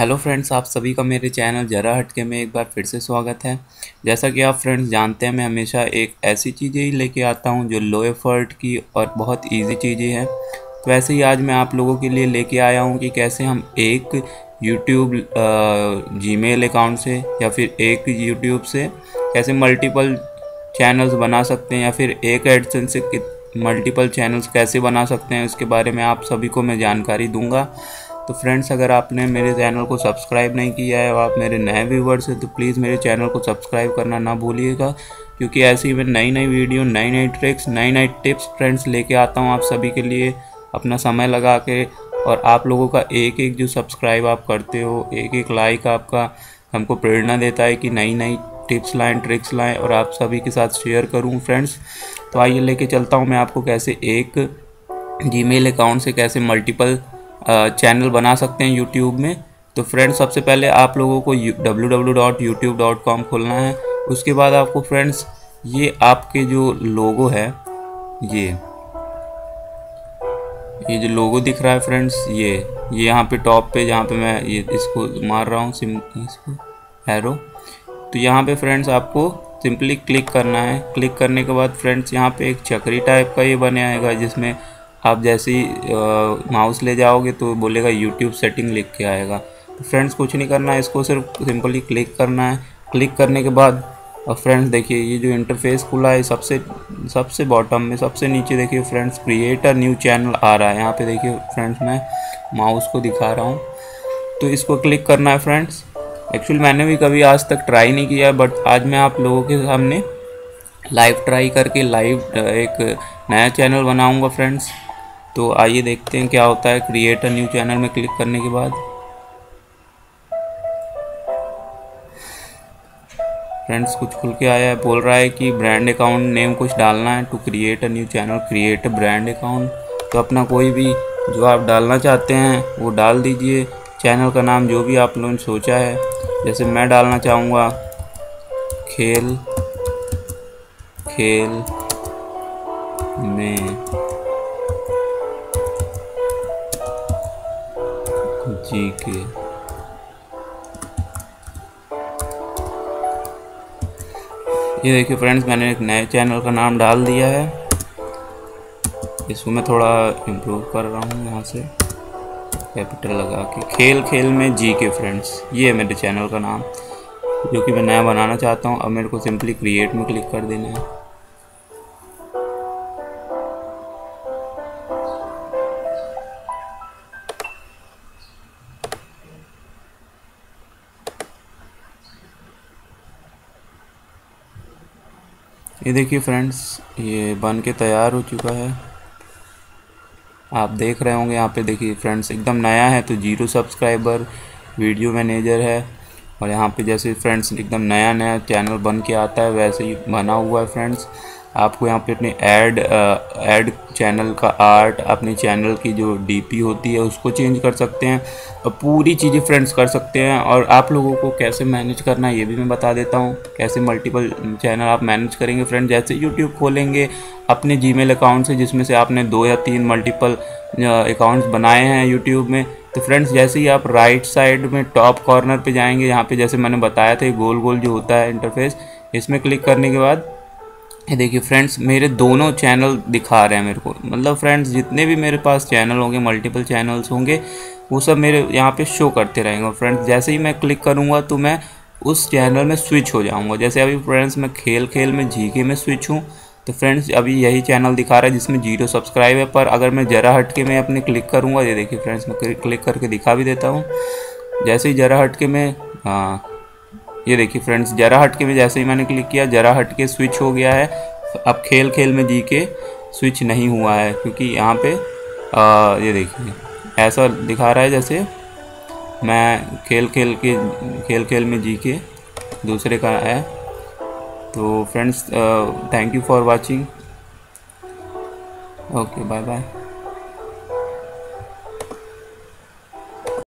Hello friends, आप सभी का मेरे चैनल जरा हटके में एक बार फिर से स्वागत है। जैसा कि आप फ्रेंड्स जानते हैं, मैं हमेशा एक ऐसी चीज़ें ही लेके आता हूँ जो लो एफर्ट की और बहुत इजी चीज़ें हैं। तो ऐसे ही आज मैं आप लोगों के लिए लेके आया हूँ कि कैसे हम एक यूट्यूब जीमेल अकाउंट से या फिर एक यूट्यूब से कैसे मल्टीपल चैनल्स बना सकते हैं या फिर एक एडसेंस से मल्टीपल चैनल्स कैसे बना सकते हैं, उसके बारे में आप सभी को मैं जानकारी दूँगा। तो फ्रेंड्स, अगर आपने मेरे चैनल को सब्सक्राइब नहीं किया है और आप मेरे नए व्यूवर्स हैं तो प्लीज़ मेरे चैनल को सब्सक्राइब करना ना भूलिएगा, क्योंकि ऐसे मैं नई नई वीडियो नई नई ट्रिक्स नई नई टिप्स फ्रेंड्स लेके आता हूँ आप सभी के लिए अपना समय लगा के। और आप लोगों का एक एक जो सब्सक्राइब आप करते हो एक एक लाइक आपका हमको प्रेरणा देता है कि नई नई टिप्स लाएँ ट्रिक्स लाएँ और आप सभी के साथ शेयर करूँ फ्रेंड्स तो आइए लेके चलता हूँ मैं आपको कैसे एक जीमेल अकाउंट से कैसे मल्टीपल चैनल बना सकते हैं यूट्यूब में। तो फ्रेंड्स सबसे पहले आप लोगों को www.youtube.com खोलना है। उसके बाद आपको फ्रेंड्स ये आपके जो लोगो है, ये ये जो लोगो दिख रहा है फ्रेंड्स ये ये यहाँ पे टॉप पे, जहाँ पे मैं ये, इसको मार रहा हूँ, सिम, इसको एरो तो यहाँ पे फ्रेंड्स आपको सिंपली क्लिक करना है। क्लिक करने के बाद फ्रेंड्स यहाँ पे एक चक्री टाइप का ये बने आएगा, जिसमें आप जैसे ही माउस ले जाओगे तो बोलेगा यूट्यूब सेटिंग लिख के आएगा। तो फ्रेंड्स कुछ नहीं करना है इसको सिर्फ़ सिंपली क्लिक करना है। क्लिक करने के बाद और फ्रेंड्स देखिए, ये जो इंटरफेस खुला है, सबसे सबसे बॉटम में, सबसे नीचे देखिए फ्रेंड्स क्रिएटर न्यू चैनल आ रहा है। यहाँ पे देखिए फ्रेंड्स मैं माउस को दिखा रहा हूँ। तो इसको क्लिक करना है फ्रेंड्स एक्चुअली मैंने भी कभी आज तक ट्राई नहीं किया बट आज मैं आप लोगों के सामने लाइव ट्राई करके लाइव एक नया चैनल बनाऊँगा फ्रेंड्स तो आइए देखते हैं क्या होता है क्रिएट अ न्यू चैनल में क्लिक करने के बाद। फ्रेंड्स कुछ खुल के आया है, बोल रहा है कि ब्रांड अकाउंट नेम कुछ डालना है to create a new channel create brand account तो अपना कोई भी जो आप डालना चाहते हैं, वो डाल दीजिए। चैनल का नाम जो भी आप लोगों ने सोचा है, जैसे मैं डालना चाहूँगा, खेल खेल में जी के। ये देखिए फ्रेंड्स मैंने एक नए चैनल का नाम डाल दिया है। इसको मैं थोड़ा इम्प्रूव कर रहा हूँ यहाँ से। कैपिटल लगा के। खेल खेल में जी के फ्रेंड्स ये है मेरे चैनल का नाम। जो कि मैं नया बनाना चाहता हूँ। अब मेरे को सिंपली क्रिएट में क्लिक कर देना है। ये देखिए फ्रेंड्स ये बन के तैयार हो चुका है। आप देख रहे होंगे यहाँ पे देखिए फ्रेंड्स एकदम नया है तो ज़ीरो सब्सक्राइबर वीडियो मैनेजर है। और यहाँ पे जैसे फ्रेंड्स एकदम नया नया चैनल बन के आता है, वैसे ही बना हुआ है फ्रेंड्स आपको यहाँ पे अपने ऐड ऐड चैनल का आर्ट अपने चैनल की जो डीपी होती है, उसको चेंज कर सकते हैं। और पूरी चीज़ें फ्रेंड्स कर सकते हैं। और आप लोगों को कैसे मैनेज करना है, ये भी मैं बता देता हूँ। कैसे मल्टीपल चैनल आप मैनेज करेंगे फ्रेंड जैसे यूट्यूब खोलेंगे अपने जी अकाउंट से, जिसमें से आपने दो या तीन मल्टीपल अकाउंट्स बनाए हैं यूट्यूब में। तो फ्रेंड्स जैसे ही आप राइट साइड में टॉप कॉर्नर पे जाएँगे, यहाँ पे जैसे मैंने बताया था गोल गोल जो होता है इंटरफेस इसमें क्लिक करने के बाद ये देखिए फ्रेंड्स मेरे दोनों चैनल दिखा रहे हैं मेरे को। मतलब फ्रेंड्स जितने भी मेरे पास चैनल होंगे मल्टीपल चैनल्स होंगे, वो सब मेरे यहाँ पे शो करते रहेंगे। फ्रेंड्स जैसे ही मैं क्लिक करूँगा तो मैं उस चैनल में स्विच हो जाऊँगा। जैसे अभी फ्रेंड्स मैं खेल खेल में जी में स्विच हूँ तो फ्रेंड्स अभी यही चैनल दिखा रहा है, जिसमें ज़ीरो सब्सक्राइब है। पर अगर मैं ज़रा हट के मैं अपने क्लिक करूँगा, ये देखिए फ्रेंड्स मैं क्लिक करके दिखा भी देता हूँ। जैसे ही ज़रा हट के मैं हाँ ये देखिए फ्रेंड्स जरा हट के में जैसे ही मैंने क्लिक किया जरा हट के स्विच हो गया है। अब खेल खेल में जी के स्विच नहीं हुआ है क्योंकि यहाँ पे आ, ये देखिए ऐसा दिखा रहा है जैसे मैं खेल खेल के खेल खेल में जी के दूसरे का है। तो friends thank you for watching okay bye bye